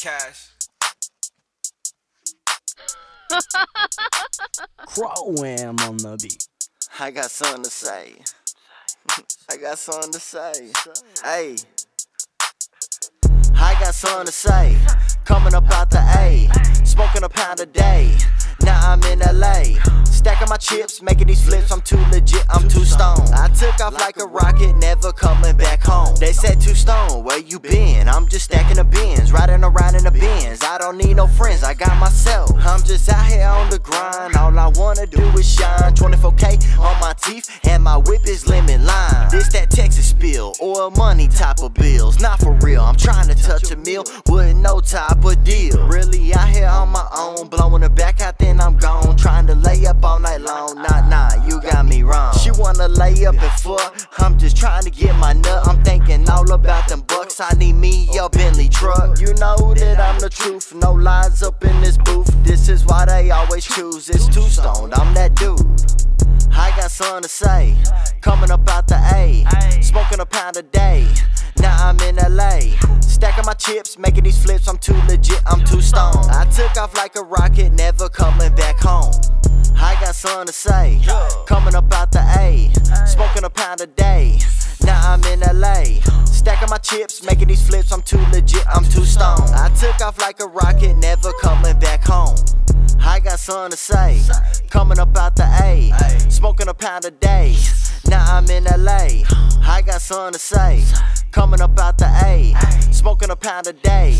Cash. Crowam on the beat. I got something to say. I got something to say. Hey. I got something to say. Coming up out the A. Smoking a pound a day. Now I'm in LA. Stacking my chips, making these flips. I'm too legit, I'm too stoned. I took off like a rocket, never coming back home. They said too stone, where you been? I'm just stacking the bins, riding around in the bins. I don't need no friends, I got myself. I'm just out here on the grind. All I wanna do is shine. 24K on my teeth, and my whip is lemon lime. This that Texas spill, oil money type of bills. Not for real, I'm trying to touch a meal with no type of deal. Really out lay up and fuck. I'm just trying to get my nut. I'm thinking all about them bucks. I need me your Bentley truck. You know that I'm the truth. No lies up in this booth. This is why they always choose. It's two stoned. I'm that dude. I got something to say. Coming up out the A. Smoking a pound a day. Now I'm in LA. Stacking my chips, making these flips. I'm too legit, I'm too stoned. I took off like a rocket, never coming back home. I got something to say. Coming up out the A. Smoking a pound a day. Now I'm in LA. Stacking my chips, making these flips. I'm too legit, I'm too stoned. I took off like a rocket, never coming back home. I got something to say. Coming up out the A. Smoking a pound a day. Now I'm in LA. I got something to say. Coming up out the A. Smoking a pound a day.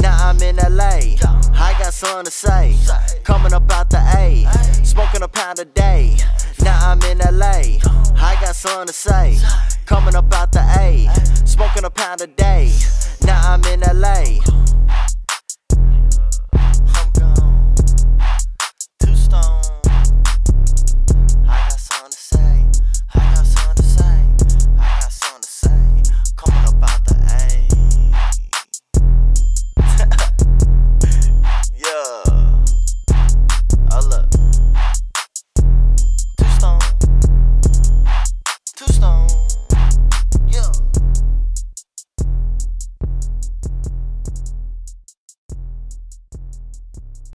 Now I'm in LA. I got something to say. Coming up out the A. Smoking a pound a day. Now I'm in LA. I got something to say. Coming up out the A. Smoking a pound a day. Now I'm in LA.